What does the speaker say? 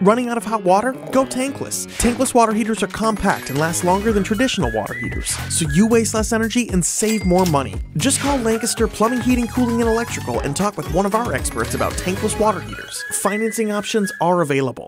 Running out of hot water? Go tankless. Tankless water heaters are compact and last longer than traditional water heaters, so you waste less energy and save more money. Just call Lancaster Plumbing, Heating, Cooling, and Electrical and talk with one of our experts about tankless water heaters. Financing options are available.